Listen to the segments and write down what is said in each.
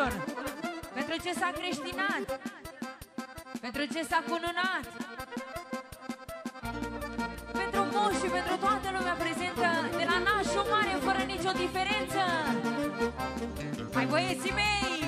Băișor, pentru ce s-a creștinat, pentru ce s-a cununat, pentru moș și pentru toată lumea prezentă, de la nașul mare, fără nicio diferență. Ai băieții mei!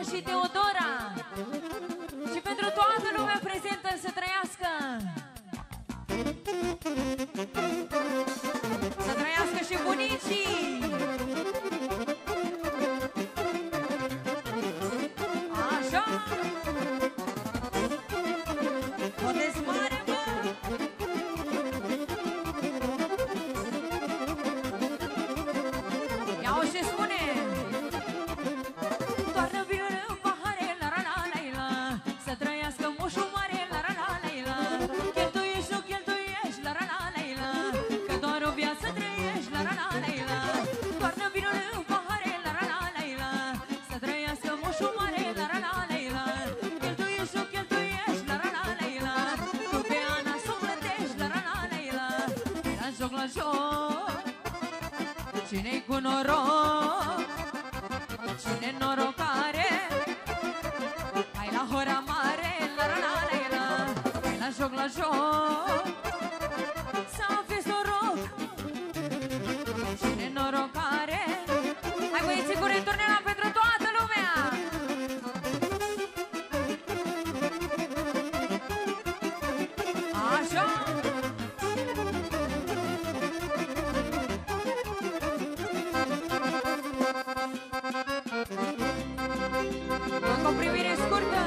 আসিতে noroc. Și nenorocare Hai la hora mare La la la la la La joc, la joc. Să aveți noroc o privire scurtă.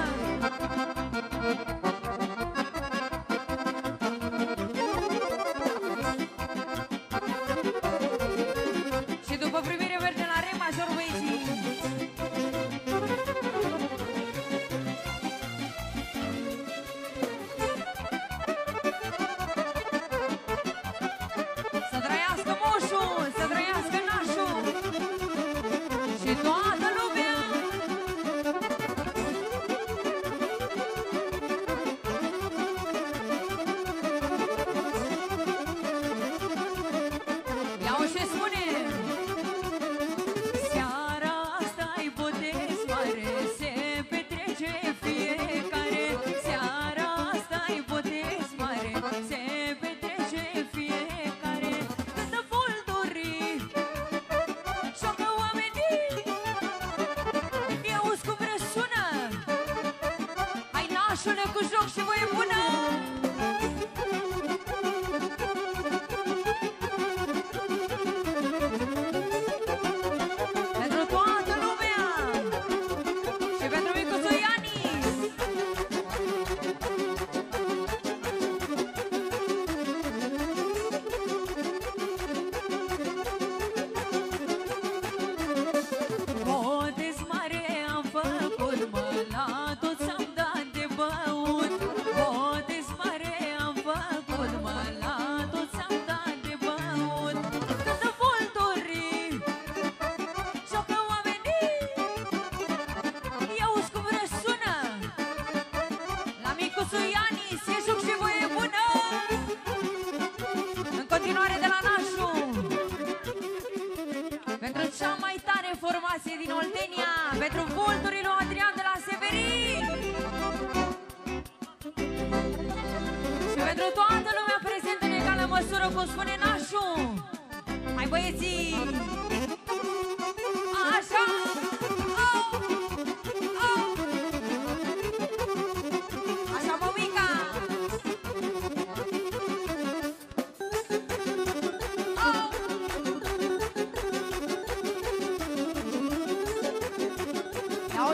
Nașule cu joc și voie bună!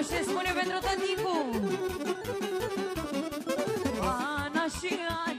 Ce spune pentru tăticu Ana și Adrian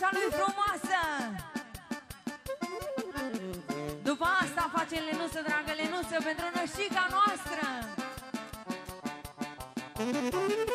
nașa lui frumoasă. După asta facem lenuță, dragă lenuță, pentru nășica noastră. Să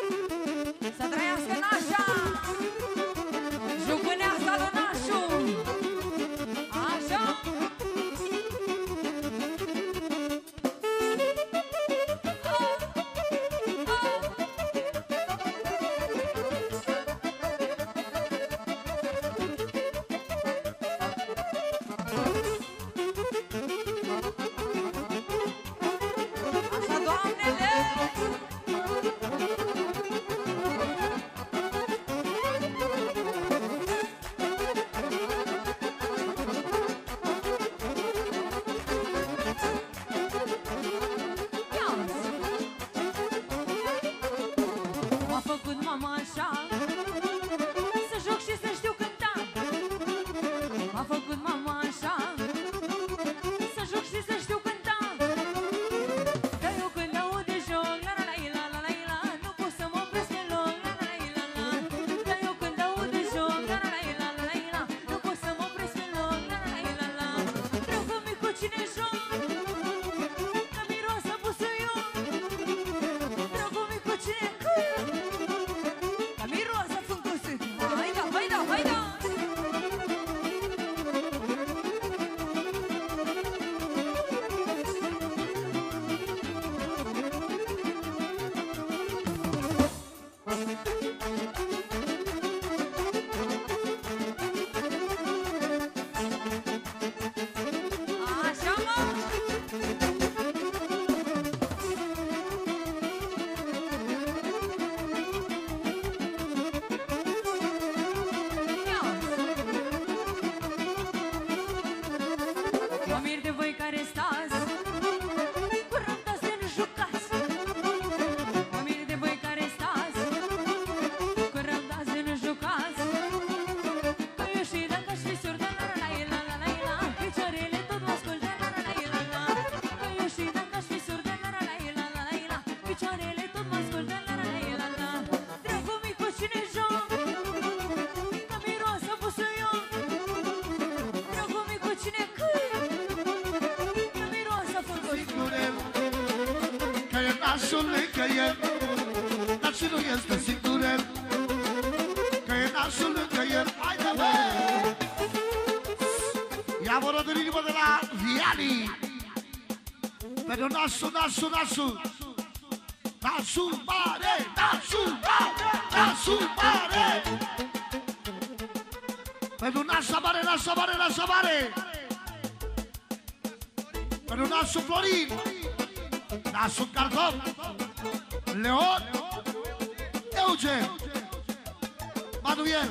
Sinejou nașul lângă el Dar și nu este singurel Că e nașul lângă el Haide bă! Ia vă rog în inimă de la Viali! Pentru nașul, nașul, nașul! Nașul mare, nașul mare, nașul mare! Pentru nașa mare, nașa mare, nașa mare! Pentru nasul Florin, nasul Carcom, Leon, Eugen, Manuel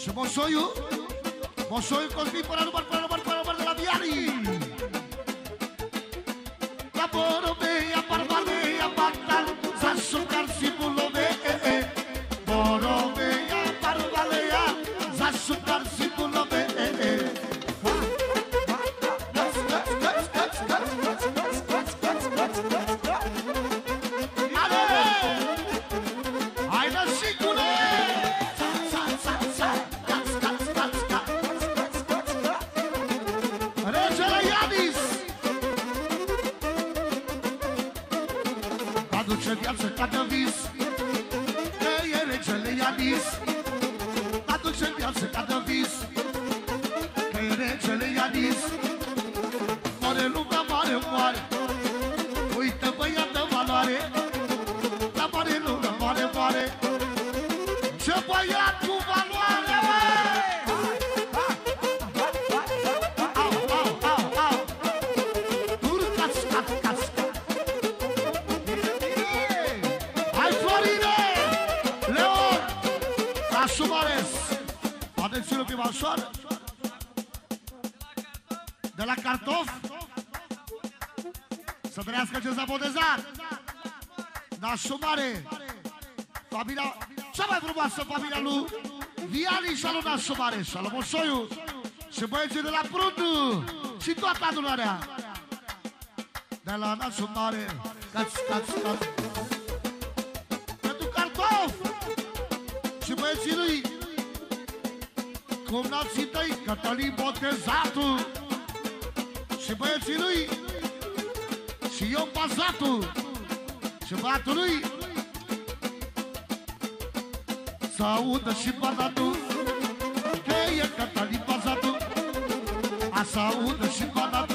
și Mosoiu, Mosoiu Cosmin până număr, până număr, până număr de la Viali. La Boromea, Barbalea, Bagdal, Zasul Carsibulobe, moare, moare Ce băiat cu valoare, băi! Au, au, au, au! Turcați, cat, cat, cat! Hai, Florine! Leon! Asumares! Atențiune prima soară! De la cartof Să trăiască ce s-a botezat Nașul mare Familia Cea mai frumoasă familia lui Viali și alu Nașul mare Și alu Moșoiu Și băieții de la Prundu Și toată adunarea. De la Nașul mare Cați, cați, cați. Pentru cartof Și băieții lui Cum nații tăi, Cătălin Botezatul Și băieții lui Și Ion Bazatul Și băiatul lui Să audă și banatul Că e Cătălin Bazatul A să audă și banatul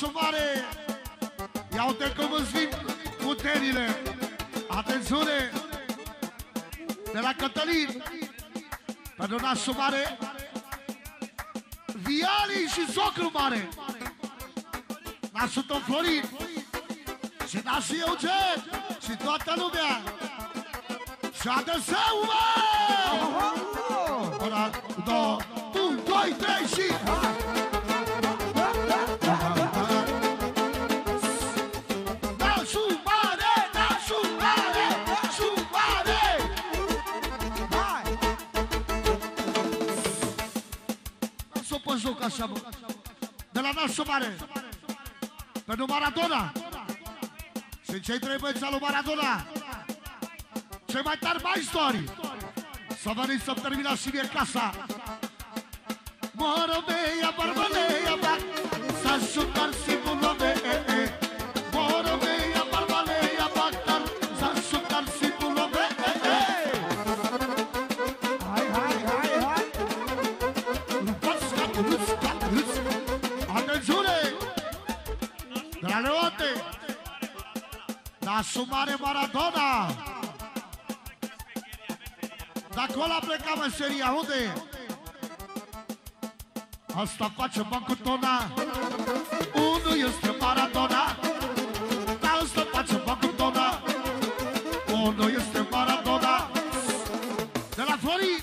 pentru nașul mare Ia uite cum îți vin puterile. Atențiune. De la Cătălin. Pentru nașul mare Viali și socru mare. Nașul tot Florin. Și nașul Eugen. Și toată lumea. Și adăseu, mă! Una, două, un, doi, trei și... Nașul Lasă-o pe joc așa, bă. De la nașul mare. Pentru Maradona. Și cei trei băieți al lui Maradona. Cei mai tari maestori. Să veniți să terminați și mie casa. Moromeia, barbaneia, bac, să jucar simbulul de e, e. La sumare Maradona! De acolo a plecat meseria, unde? Asta face bancul tona Unul este Maradona Dar asta face bancul tona Unul este Maradona De la Florin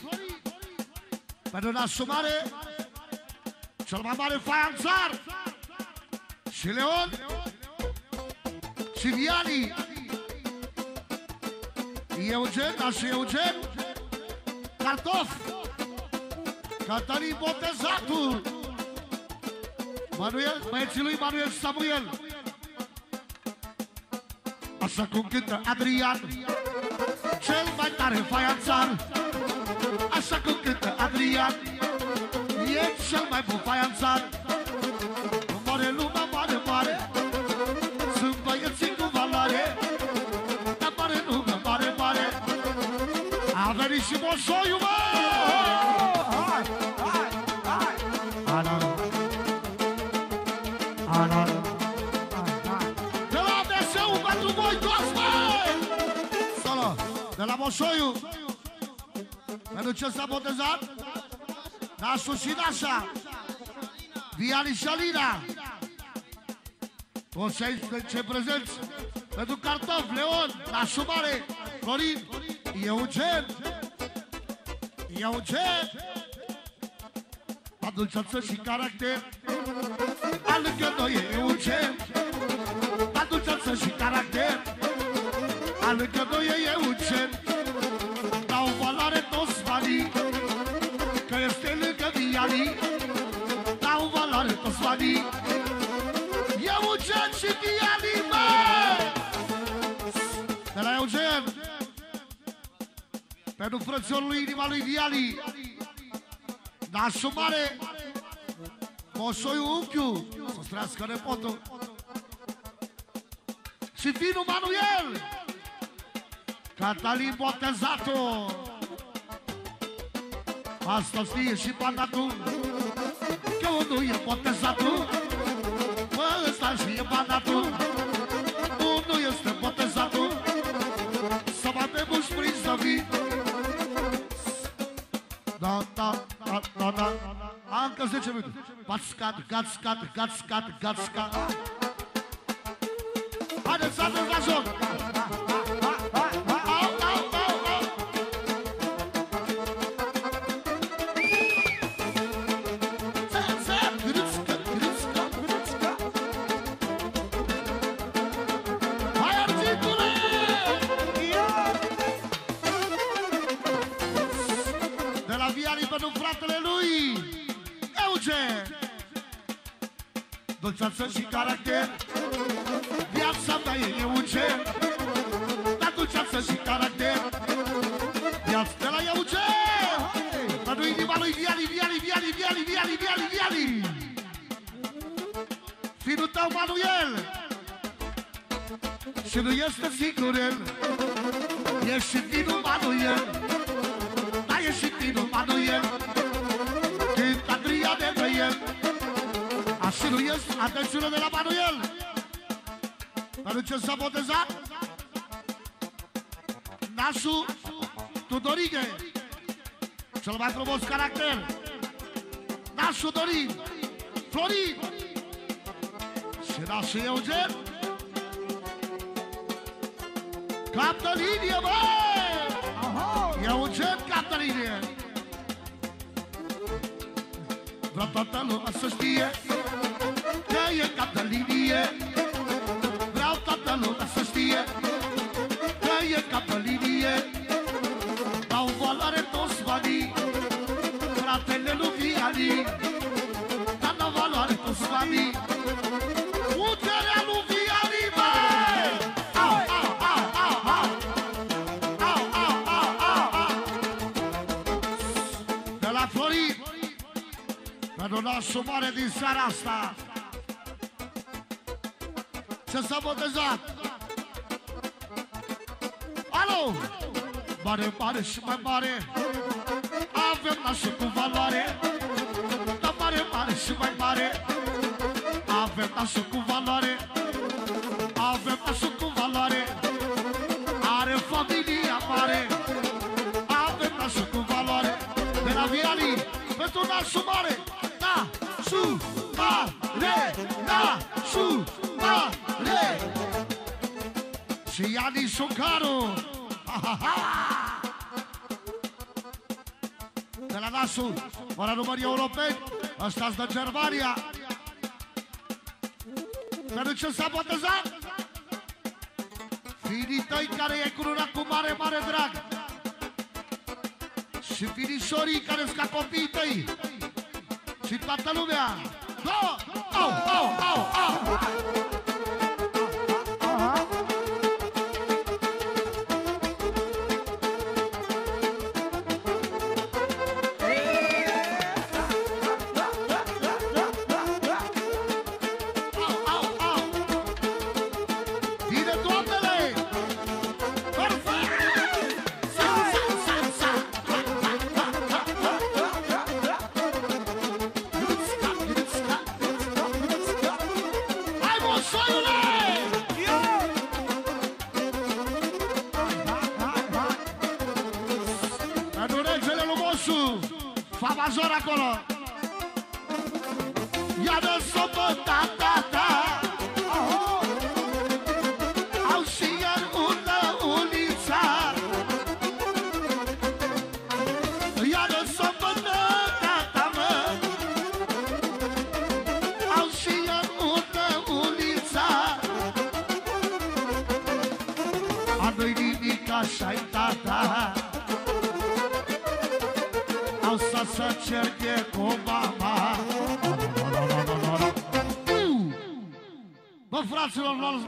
pentru nașul mare, cel mai mare faianțar și Leon și Viani. Eugen, nașul Eugen, Cartof, Cătălin Botezatul, Manuel, băieții lui Manuel Samuel. Așa cum cântă Adrian, cel mai tare faianțar. Așa cum cântă Adrian E cel mai bun faianțar mă! Solo, de la moșoiul Pentru ce s-a botezat? Nașul și Nașa. Viali și Alina Toți aici ce prezenți. Pentru Cartof, Leon, Nașul Mare Florin, Eugen Eugen Adulceață și caracter. Alângă noi e Eugen Adulceață și caracter. Alângă noi e Eugen Dau valoare toți banii Că este lângă Viali Dau valoare toți banii. Eugen și Pentru frățiorul lui inima lui Viali Nașul mare Moșoiu unchiul, să trească nepotul. Și vinul Manuel, Catalin botezatul. Asta știe și banatul, că unul e botezatul. Bă, ăsta și e banatul, unul este botezatul. Să mai bem un sprins să vii. Как встреча выйдет? Подскат, гад, скат, гад, скат, гад, Așa nu este, atențiune de la Manuel. Pentru ce s-a botezat? Nasu Tudorighe. Cel mai frumos caracter. Nasu Dorin. Florin. Și Nasu Eugen. Cap de linie, bă! Eugen cap de linie Vreau toată lumea să știe Că e cap de linie Vreau toată lumea să știe Că e cap de linie Dau valoare toți banii Fratele lui Viali Dar dau valoare toți banii Pentru nașul mare din seara asta. Ce s-a botezat? Alo! Mare, mare și mai mare. Avem nașul cu valoare. Da, mare, mare și mai mare. Avem nașul cu valoare. Avem nașul cu valoare. Are familia mare. Avem nașul cu valoare. De la Viali Pentru nașul mare Da, su, mare Da, su, mare Și Iani Sucaru Ha, ha, ha! De la nașul Fără numări europeni Ăsta-s de Germania Pentru ce s-a botezat? Fiii tăi care i-ai curunat cu mare, mare drag Și finișorii care sunt ca copiii tăi Și toată lumea Da! Au, au, au, au! Au, nimic așa-i tata Au să se cerche cu mama Bă, fraților, luați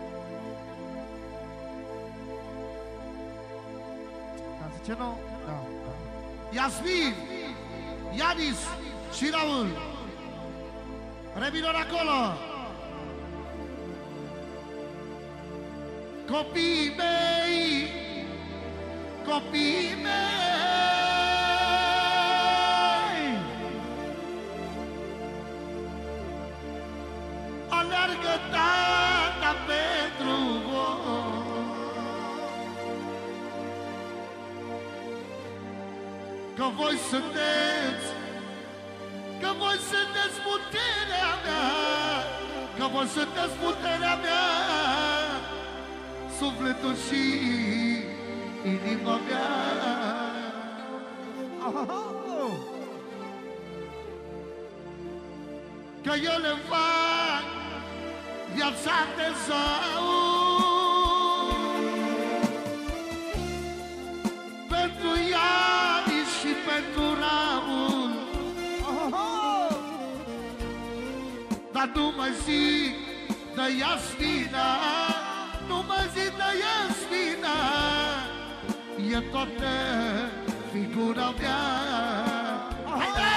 Dar zice nu? Da, da. Iasmin, Ianis și Raul. Revinor acolo! Copiii mei, copiii mei, alergă tata pentru voi. Că voi sunteți, că voi sunteți puterea mea, că voi sunteți puterea mea, sufletul și inima mea. Că eu le fac viața de zău Pentru Iani și pentru Raul. Dar nu mă zic de Iasmina Nu mă zic de Iasmina E toată figura mea Haide!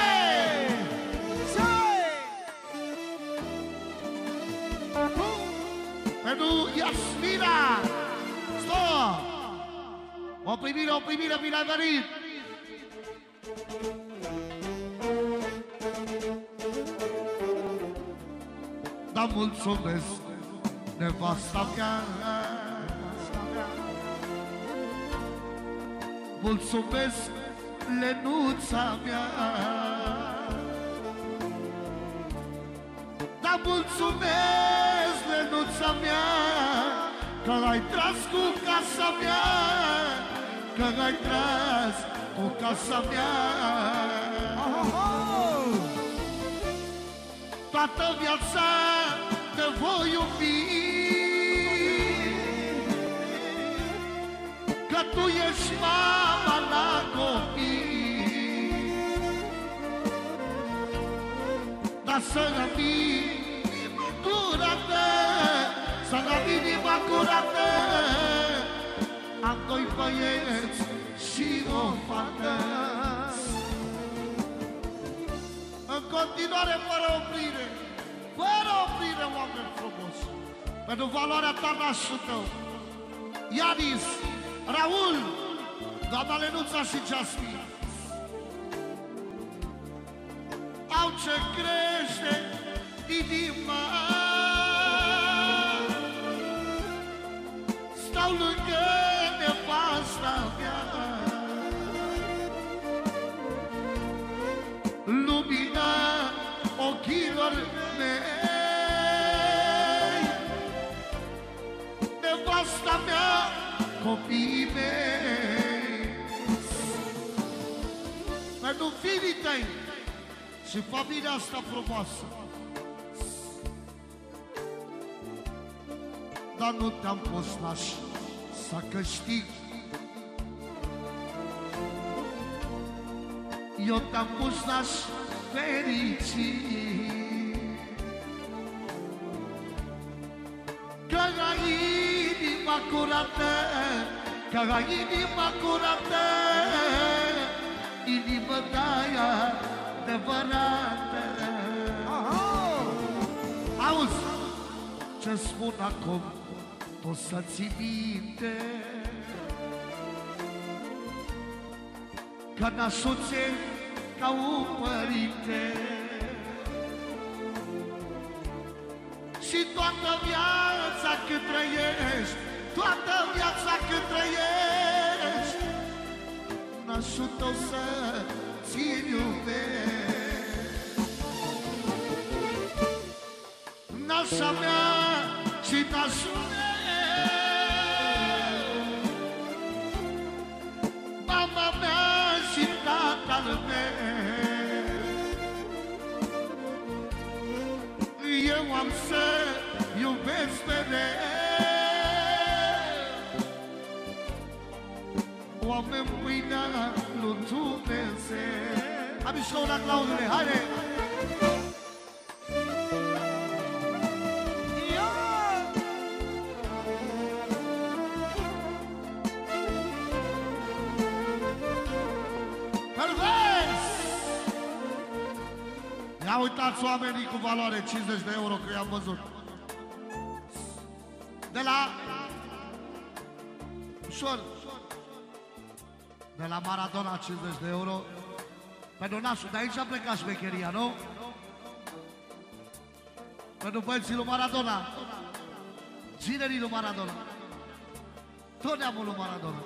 Pentru Iasmina Stop! O primire, o primire, bine ai venit! Dar mulțumesc nevasta mea Mulțumesc Lenuța mea. Dar mulțumesc Lenuța mea Că ai tras cu casa mea Că ai tras cu casa mea. Toată viața te voi iubi. Că tu ești mama Dar să rămâi curată Să rămâi inima curată Am doi băieți și o fată în continuare, fără oprire, fără oprire, oameni frumoși, pentru valoarea ta nașul tău. Ianis, Raul, doamna Lenuța și Jasmine. Au ce crește inima Stau lângă nevasta mea lumina ochilor mei Nevasta mea, copiii mei Pentru fiii tăi și familia asta frumoasă. Dar nu te-am pus naș să câștig Eu te-am pus naș fericit. Că ai inima curată Că ai inima curată Inima de-aia adevărată. Auzi ce spun acum Tu să ții minte Că nașuțe ca un părinte. Și toată viața cât trăiești Toată viața cât trăiești Nașul tău să ți-l iubești Nașa mea și nașul meu Mama mea și tatăl meu Eu am să iubesc mereu Oameni mâinea lui Dumnezeu Am mișcat la Claudule, haide! Pervers! Ia uitați oamenii cu valoare 50 de euro, că i-am văzut. De la... Ușor. De la Maradona 50 de euro. Pentru nașul, de aici a plecat șmecheria, nu? Pentru băieții lui Maradona. Ginerii lui Maradona. Tot neamul lui Maradona.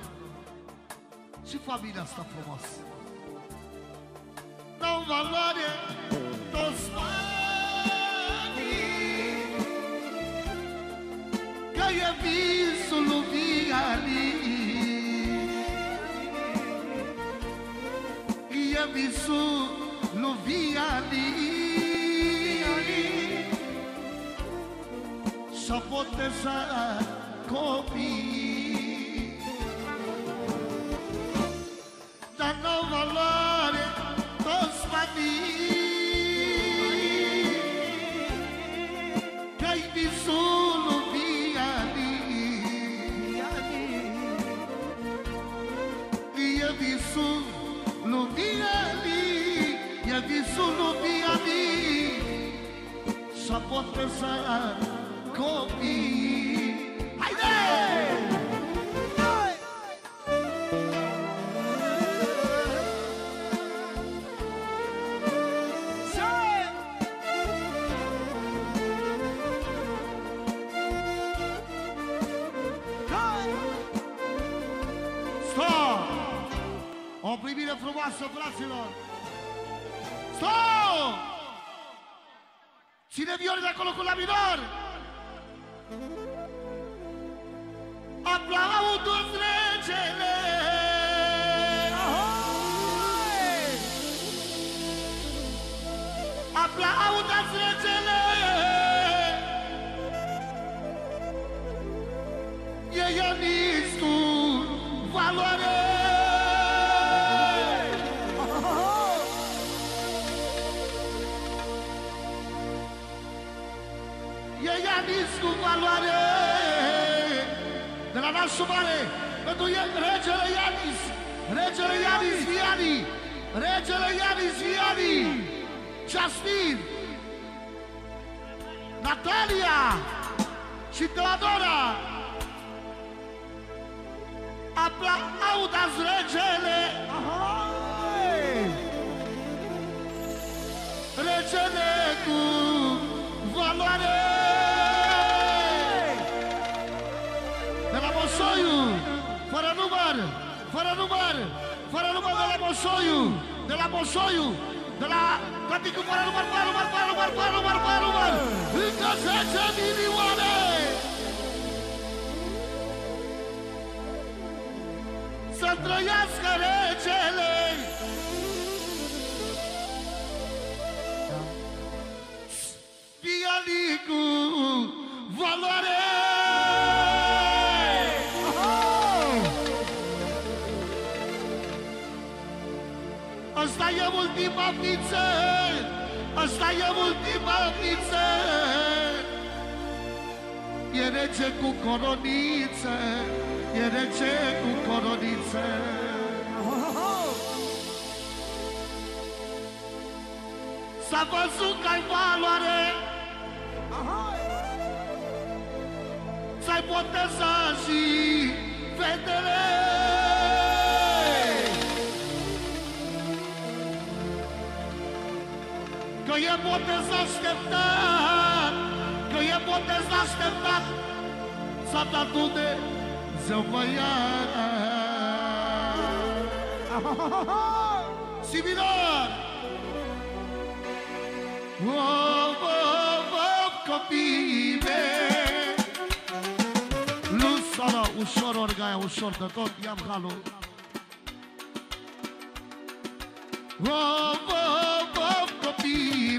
Și familia asta frumoasă. Dau valoare toți banii Că e visul lui Viali E visul lui Viali Și-a botezat copii Dar n-au valoare toți banii Că-i visul lui Viali E visul lui Viali E visul lui fraților! Stop! Cine viole de acolo cu la minor? Aplaudul regele! De la nașul mare, pentru el, regele Ianis, regele Ianis Viani, regele Ianis Viani, Justin, Natalia și Teodora. Aplaudați regele! Regele cu valoare! Număr de la Mosoiu, de la Mosoiu, de la Tăticu, fără număr, fără număr, fără număr, fără număr, fără număr, încă 10 milioane! Să trăiască regele! E ultima viță! Asta e ultima viță! E rege cu coroniță, e rege cu coroniță. S-a văzut că ai valoare, ți-ai botezat și fetele. E botezat așteptat, că e botezat așteptat, s-a dat Dumnezeu băiat. Similar! Of, of, of, copiii mei Nu sără, ușor orgaia, ușor de tot, ia-mi halul Of, of, of,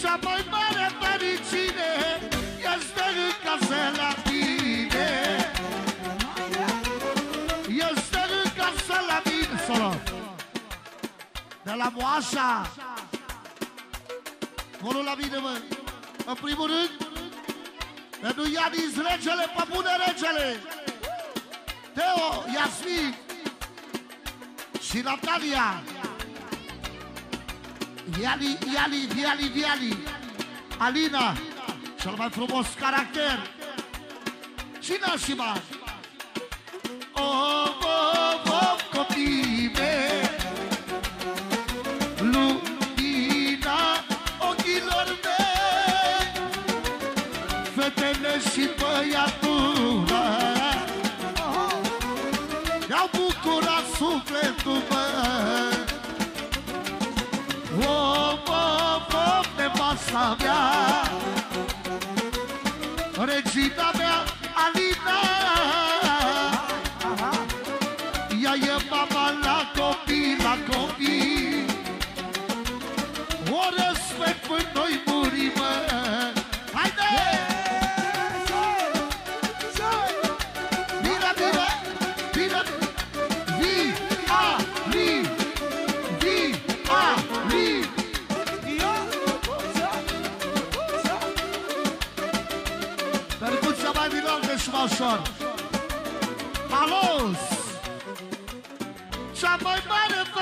Cea mai mare fericire Este în casă la tine. Este în casă la mine Solo De la Moașa. Volul la mine, mă În primul rând Pentru Ianis regele, pe bune regele. Teo, Iasmin Și Natalia Viali, Viali, Viali, Viali. Alina Cel mai frumos caracter. Cine și mai Oh, oh, nevasta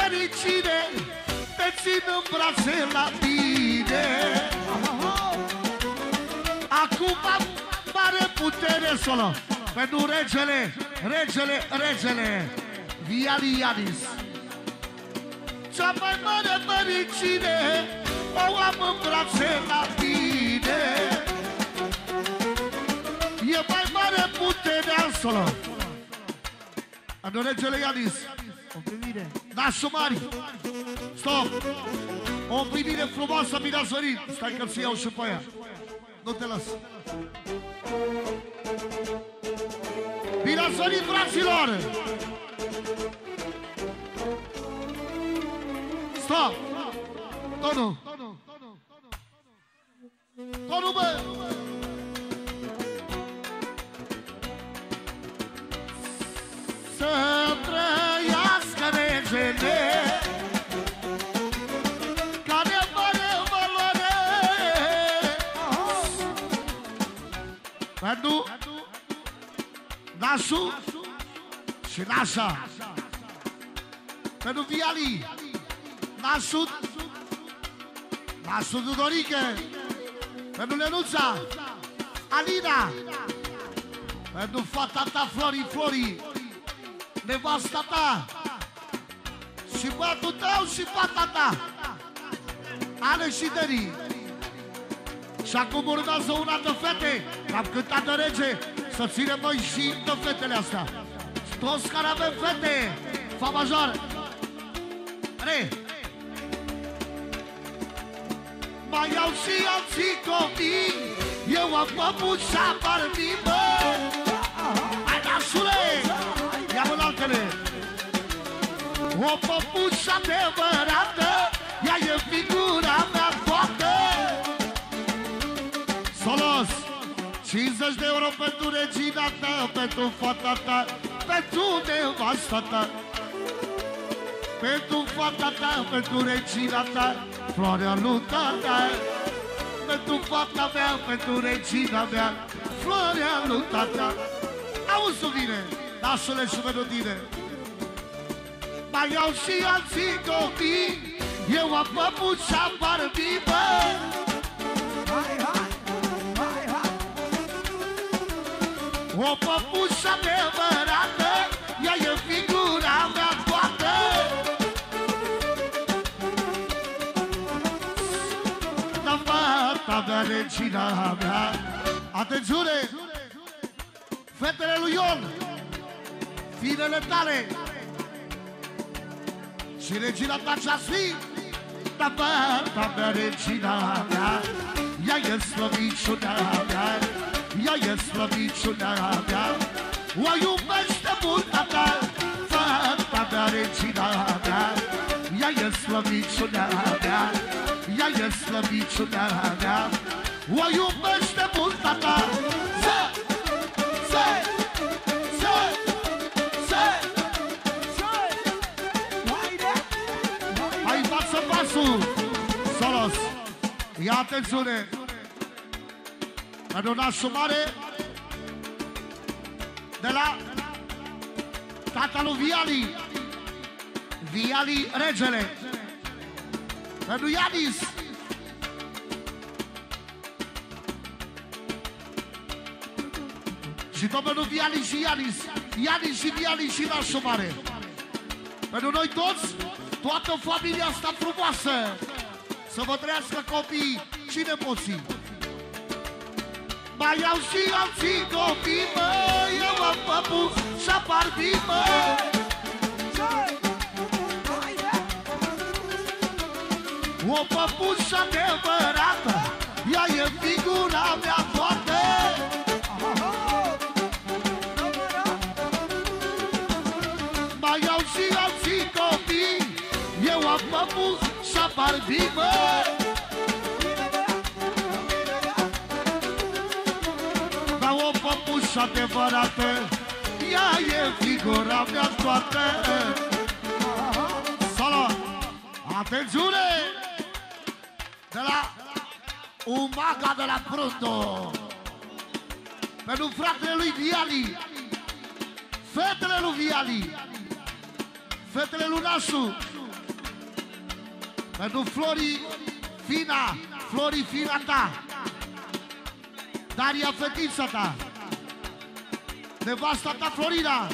fericire Te țin în brațe la tine. Acum am mare putere solo Pentru regele, regele, regele Viali Ianis Cea mai mare fericire O am în brațe la tine. E mai mare puterea solo Pentru regele Ianis. O privire. Nașul mari. Stop. O privire frumoasă, bine ați venit. Stai că ți iau și pe aia. Nu te las. Bine ați venit, fraților. Stop. Tonu. Tonu, bă Nașu și Nașa. Pentru Viali Nașu Nașu Dudorică. Pentru Lenuța Alina. Pentru fata ta Flori Flori Nevasta ta. Și băiatul tău și fata ta Ale și Deri Și acum urmează una de fete Că am cântat de rege Să ținem noi și de fetele astea. Toți care avem fete Fa major. Re Mai au și alții copii Eu am păpușa Barbie, bă. Hai, nașule Ia în altele O păpușă adevărată Ea e figura mea 50 de euro pentru regina ta Pentru fata ta Pentru nevasta ta. Pentru fata ta Pentru regina ta Floarea lui tata Pentru fata mea Pentru regina mea Floarea lui tata Auzi-o bine Nașule și pentru tine. Mai au și alții copii Eu am păpușa Barbie, bă Hai, O păpușă adevărată Ea e figura mea toată Da fata mea, regina mea Atențiune! Fetele lui Ion Finele tale Și regina ta Jasmin Da fata mea, regina mea Ea e slăbiciunea mea Ea e slăbiciunea mea. O iubește mult ta Fata mea, regina mea. Ea e slăbiciunea mea. Ea e slăbiciunea mea. O iubește mult tata Să, să, să, să Hai, față pasul! Solos! Ia atențiune Pentru nașul mare De la Tata lui Viali. Viali regele. Pentru Ianis Și tot pentru Viali și Ianis Ianis și Viali și nașul mare. Pentru noi toți Toată familia asta frumoasă. Să vă trăiască copii și nepoții Mai au și alții copii, mă Eu am păpus și apar vii, mă O păpușă adevărată Ea e figura mea toată Mai au și alții copii Eu am păpuș și apar vii, mă adevărată Ea e figura mea toată. Salut! Atențiune! De la Umaga de la Prundo Pentru fratele lui Viali. Fetele lui Viali. Fetele lui Nasu. Pentru Flori Fina Flori Fina ta. Daria fetița ta Nevasta ta Florina.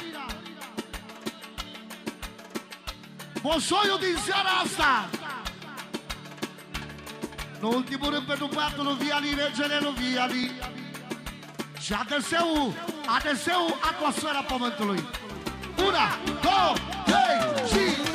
Moșoiul din seara asta. În ultimul rând pentru băiatul lui Viali, regele lui Viali. Și ADS-ul, ADS-ul atmosfera pământului. Una, două, trei și...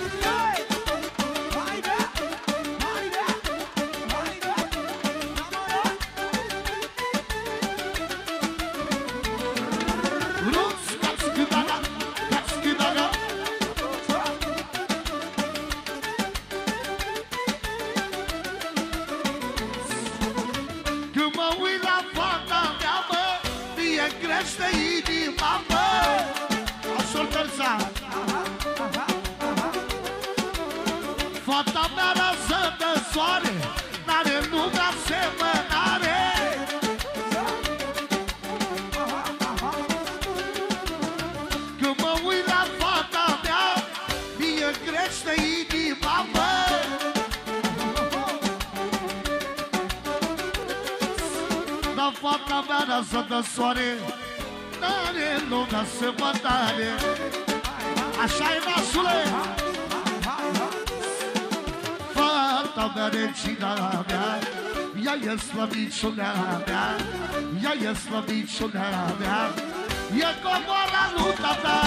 slăbiciunea mea Ea e slăbiciunea mea. E comoara lui tata